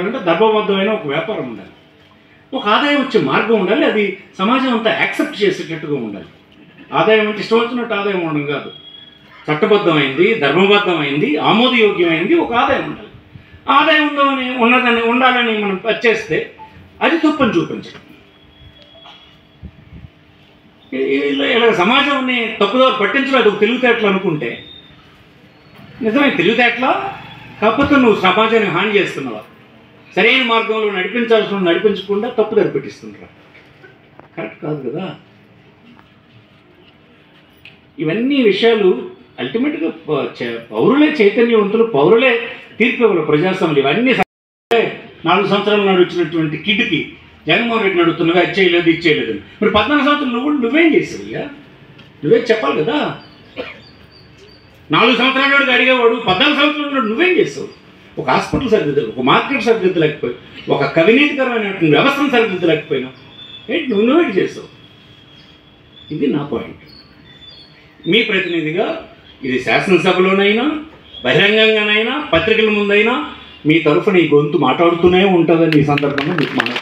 అంటే ధర్మబద్ధమైన ఒక వ్యాపారం ఉండాలి. ఒక ఆదాయం వచ్చే మార్గం ఉండాలి అది సమాజం అంతా యాక్సెప్ట్ చేసేటట్టుగా ఉండాలి. ఆదాయం అంటే ఇష్టం వచ్చినట్టు ఆదాయం ఉండడం కాదు. చట్టబద్ధమైంది ధర్మబద్ధమైంది ఆమోదయోగ్యమైంది ఒక ఆదాయం ఉండాలి. ఆదాయం ఉందని ఉన్నదని ఉండాలని మనం చేస్తే అది తప్పని చూపించడం. ఇలా ఇలా సమాజాన్ని తప్పుదారు పట్టించడం అది ఒక తెలివితేటలు అనుకుంటే నిజమే తెలివితేటలా? కాకపోతే నువ్వు సమాజాన్ని హాని చేస్తున్నావా? సరైన మార్గంలో నడిపించాల్సిన నడిపించకుండా తప్పుదారి పెట్టిస్తుంటారా. కరెక్ట్ కాదు కదా? ఇవన్నీ విషయాలు అల్టిమేట్గా ప- చ- పౌరులే చైతన్యవంతులు పౌరులే తీర్పు ఇవ్వరు ప్రజాస్వామ్యం ఇవన్నీ నాలుగు సంవత్సరాల నాడు వచ్చినటువంటి కిడ్కి జగన్మోహన్ రెడ్డి అడుగుతున్నాగా అది చేయలేదు ఇది చేయలేదు మరి పద్నాలుగు సంవత్సరాలు నువ్వు నువ్వేం చేసావు ఇక నువ్వే చెప్పాలి కదా? నాలుగు సంవత్సరాల నాడు అడిగేవాడు పద్నాలుగు సంవత్సరాల నాడు నువ్వేం చేసావు? ఒక హాస్పిటల్ సరిదిద్దలేదు ఒక మార్కెట్ సరిదిద్దలేకపోయి ఒక కవినీతికరమైనటువంటి వ్యవస్థను సరిదిద్దలేకపోయినావు ఏంటి నువ్వు నోట్ చేసావు? ఇది నా పాయింట్. మీ ప్రతినిధిగా ఇది శాసనసభలోనైనా బహిరంగంగానైనా పత్రికల ముందైనా మీ తరఫున ఈ గొంతు మాట్లాడుతూనే ఉంటుందని ఈ సందర్భంగా మీకు మనం